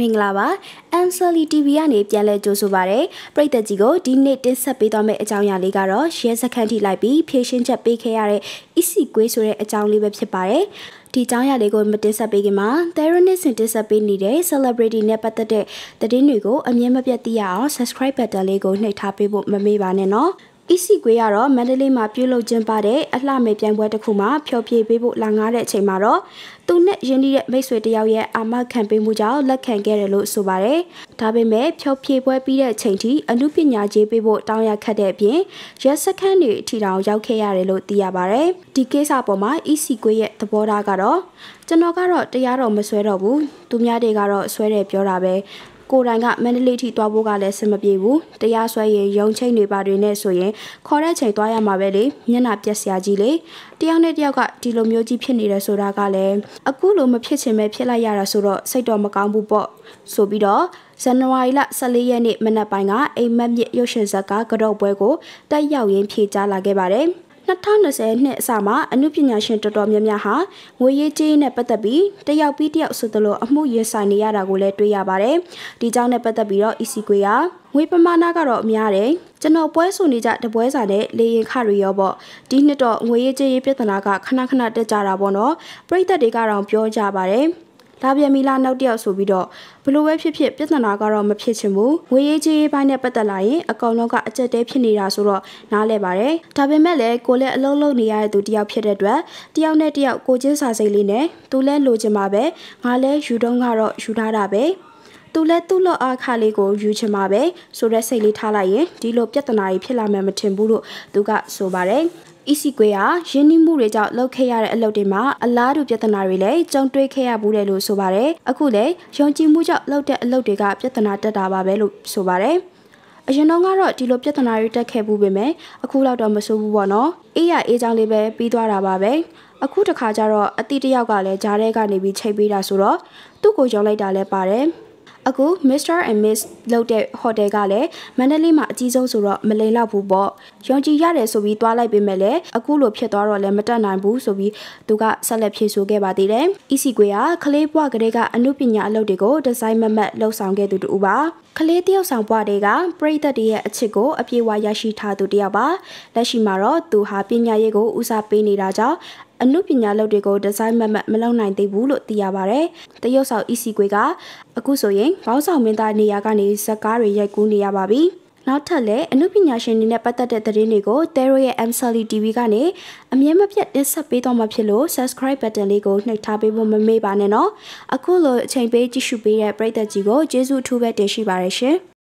မင်္ဂလာပါ Anseli TV ကနေပြန်လဲကြိုဆိုပါရစေပရိသတ်ကြီးကိုဒီနေ့တင်ဆက်ပေးသွားမယ့်အကြောင်းအရာလေးကတော့ရဲစခန်းထိလိုက်ပြီးဖြည့်ရှင်းချက်ပေးခဲ့ရတဲ့ EC ကွေးဆိုတဲ့အကြောင်းလေးပဲဖြစ်ပါတယ်ဒီအကြောင်းအရာလေးကိုမတင်ဆက်ပေးခင်မှာ Theronist ဆင်တင်ဆက်ပေးနေတဲ့ celebrity နဲ့ပတ်သက်တဲ့သတင်းတွေကိုအမြင်မပြတ်သိရအောင် subscribe button လေးကိုနှိပ်ထားပေးဖို့မမေ့ပါနဲ့နော်။ EC ကွေးကတော့မန္တလေးမှာပြုလုပ်ကျင်းပတဲ့အလှမဲ့ပြိုင်ပွဲတစ်ခုမှာဖျော်ဖြေပေးဖို့လာငားတဲ့အချိန်မှာတော့သူနဲ့ရင်းနှီးတဲ့မိတ်ဆွေတယောက်ရဲ့အာမခံပေးမှုကြောင့်လက်ခံခဲ့တယ်လို့ဆိုပါတယ်။ဒါပေမဲ့ဖျော်ဖြေပွဲပြီးတဲ့အချိန်ထိအမှုပညာရေးပေးဖို့တောင်းရခတ်တဲ့အပြင်ရက်စခန်းတွေအထီတောင်ရောက်ခဲ့ရတယ်လို့သိရပါတယ်။ဒီကိစ္စပေါ်မှာ EC ကွေးရဲ့သဘောထားကတော့ကျွန်တော်ကတော့တရားတော်မဆွဲတော့ဘူး။သူများတွေကတော့ဆွဲတယ်ပြောတာပဲ ကိုတိုင်ကမန္တလေးထိသွားဖို့ကလည်းစင်မပြေဘူးတရားစွဲရင်ရုံချိန်တွေပါတွေနဲ့ဆိုရင်ခေါ်တဲ့ချိန်သွားရမှာပဲလေမျက်နှာပြက်စရာကြီးလေတယောက်နဲ့တယောက်ကဒီလိုမျိုးကြီးဖြစ်နေတယ်ဆိုတာကလည်းအခုလိုမဖြစ်ချင်ပဲဖြစ်လိုက်ရတာဆိုတော့စိတ်တော့မကောင်းဘူးပေါ့ဆိုပြီးတော့ဇန်နဝါရီလ14ရက်နေ့မနက်ပိုင်းကအိမ်မက်မြစ်ရုပ်ရှင်ဇာတ်ကားကတော့ပွဲကိုတက်ရောက်ရင်းဖြေကြားလာခဲ့ပါတယ်။ 2020နှစ်အစမှာအမှုပညာရှင်တော်တော်များများဟာငွေရေးကြေးနဲ့ပတ်သက်ပြီးတယောက်ပြီးတယောက်ဆိုသလိုအမှုရင်ဆိုင်နေရတာကိုလည်းတွေ့ရပါတယ်။ဒီကြောင့်နဲ့ပတ်သက်ပြီးတော့ EC ကွေကငွေပမာဏကတော့အများတယ်။ကျွန်တော်ပွဲဆိုနေကြတပွဲစာနဲ့လေရင်ခတွေရောပေါ့။ဒီနှစ်တော့ငွေရေးကြေးရေးပြဿနာကခဏခဏတက်ကြတာပေါ့နော်။ပြည်သက်တွေကတော့ပြောကြပါတယ်။ လာပြန်မီလာနောက်တယောက်ဆိုပြီးတော့ဘလို့ပဲဖြစ်ဖြစ်ပြဿနာကတော့မဖြစ်ချင်ဘူးငွေရေးကြေးရေးပိုင်းနဲ့ပတ်သက်လာရင်အကောင်လုံးကအကြက်တဲဖြစ်နေတာဆိုတော့နားလဲပါတယ်ဒါပေမဲ့လည်းကိုလည်းအလုံးလုံးနေရတဲ့သူတယောက်ဖြစ်တဲ့အတွက်တယောက်နဲ့တယောက်ကိုချင်းစာစိတ်လေးနဲ့သူလဲလိုချင်မှာပဲငါလဲယူတော့ကတော့ယူထားတာပဲသူလဲသူ့လော့အားခလေးကိုယူချင်မှာပဲဆိုတဲ့စိတ်လေးထားလိုက်ရင်ဒီလိုပြဿနာတွေဖြစ်လာမှမထင်ဘူးလို့သူကဆိုပါတယ်။ EC ကွေဟာရင်းနှီးမှုတွေကြောင့်လှုပ်ခဲ့ရတဲ့အလုပ်တွေမှာအလားတူပြဿနာတွေလည်းကြုံတွေ့ခဲ့ရဘူးတယ်လို့ဆိုပါတယ်။အခုလည်းယုံကြည်မှုကြောင့်လှုပ်တဲ့အလုပ်တွေကပြဿနာတက်တာပါပဲလို့ဆိုပါတယ်။အရင်တော့ကတော့ဒီလိုပြဿနာတွေတက်ခဲ့ဘူးပေမဲ့အခုတော့တော့မဆိုးဘူးပေါ့နော်။အေးရအေးချောင်းလေးပဲပြီးသွားတာပါပဲ။အခုတခါကျတော့အတိတယောက်ကလည်းဂျားထဲကနေပြီးချိန်ပေးတာဆိုတော့သူ့ကိုယုံလိုက်တာလည်းပါတယ်။ အခု Mr and Miss လုပ်တဲ့ဟိုတယ်ကလည်းမန္တလေးမှာအကြီးဆုံးဆိုတော့မလိမ်လောက်ဘူးပေါ့ယုံကြည်ရတယ်ဆိုပြီးတွားလိုက်ပေမဲ့လည်းအခုလိုဖြစ်သွားတော့လည်းမတက်နိုင်ဘူးဆိုပြီးသူကဆက်လက်ဖြေဆိုခဲ့ပါသေးတယ် EC ကွေကခလေးဘွားကလေးကအမှုပညာအလုပ်တွေကိုဒီဇိုင်းမမတ်လှုပ်ဆောင်ခဲ့သူတူပါခလေးတယောက်ဆောင်ဘွားတွေကပရိသတ်တွေရဲ့အချစ်ကိုအပြေအဝရရှိထားသူတယောက်ပါလက်ရှိမှာတော့သူဟာပညာရေးကိုဦးစားပေးနေတာကြောင့် အမှုပညာလုပ်တွေကိုဒီဇိုင်းမမတ်မလုပ်နိုင်သေးဘူးလို့သိရပါဗျ။တရုတ်ဆောင် EC ကွေကအခုဆိုရင်ဘောင်းဆောင်မင်းသားနေရာကနေဇက်ကားတွေရိုက်ကူးနေရပါပြီ။နောက်ထပ်လည်းအမှုပညာရှင်တွေနဲ့ပတ်သက်တဲ့သတင်းတွေကို Tero ရဲ့ MSLE TV ကနေအမြဲမပြတ်တင်ဆက်ပေးတော့မှာဖြစ်လို့ subscribe button လေးကိုနှိပ်ထားပေးဖို့မမေ့ပါနဲ့နော်။အခုလိုအချိန်ပေးကြည့်ရှုပေးတဲ့ပရိသတ်ကြီးကိုကျေးဇူးအထူးပဲတင်ရှိပါရရှင်။